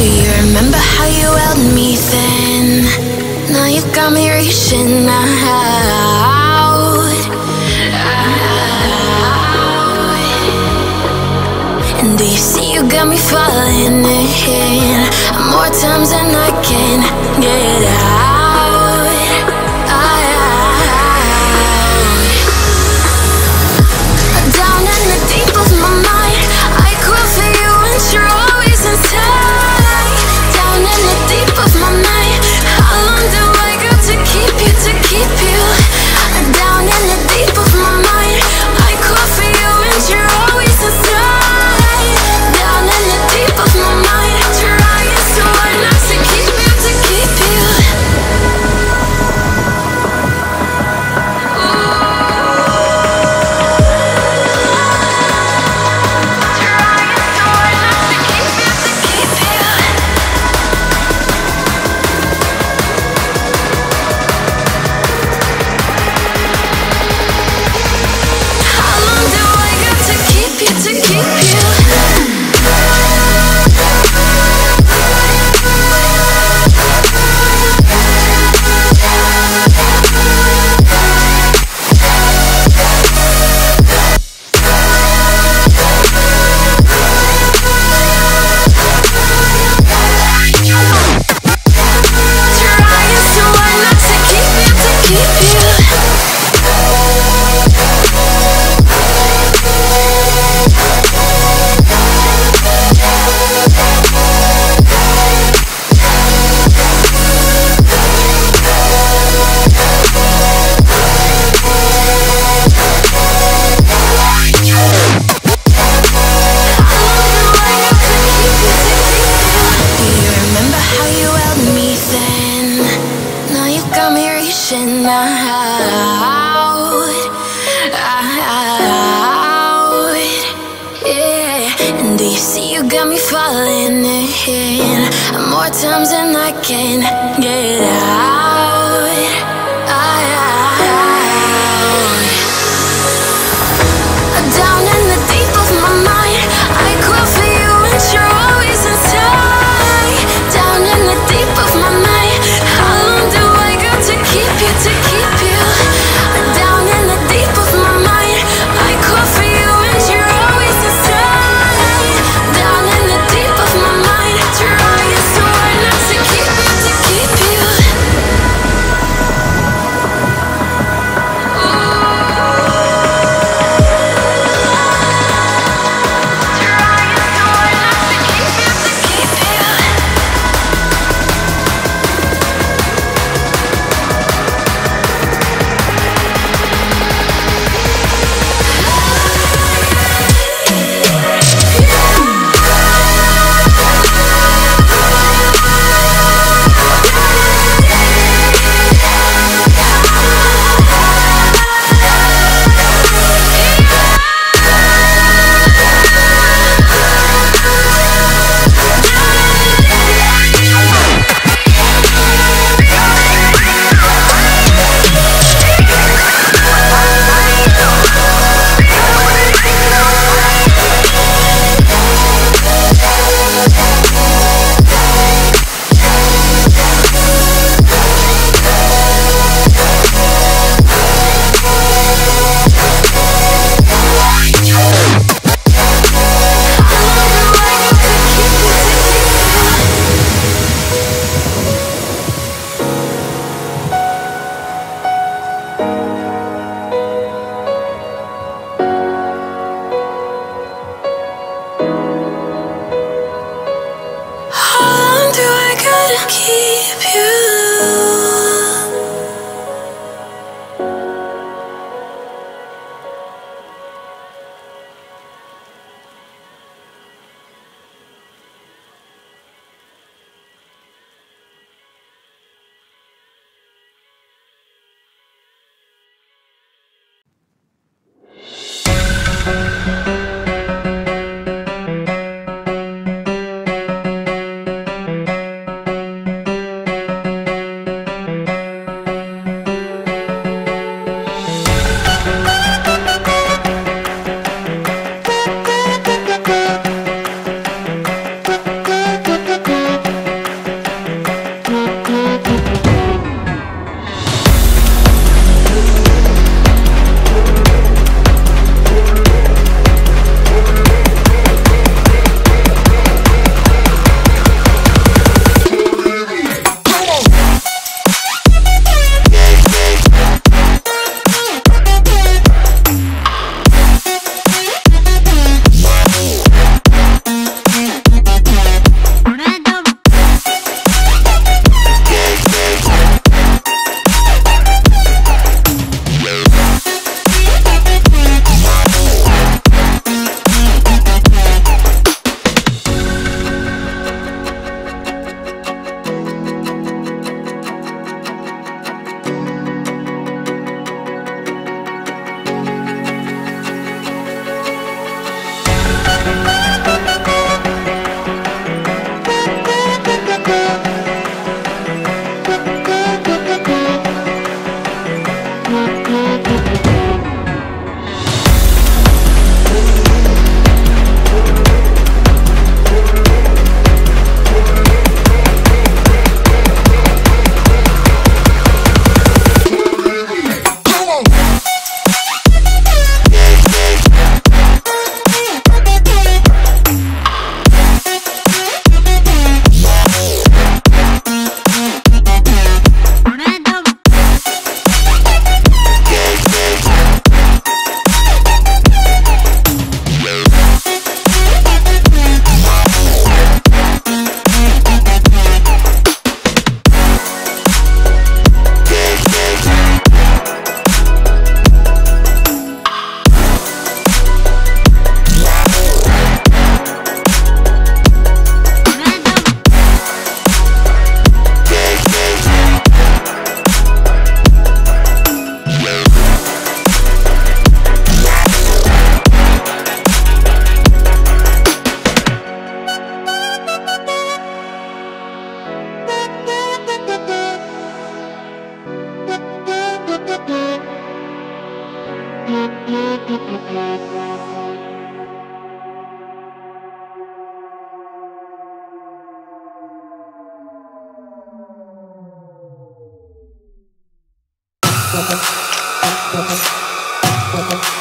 Do you remember how you held me then? Now you got me reaching out. And do you see you got me falling in? More times than I can, yeah. Thank you.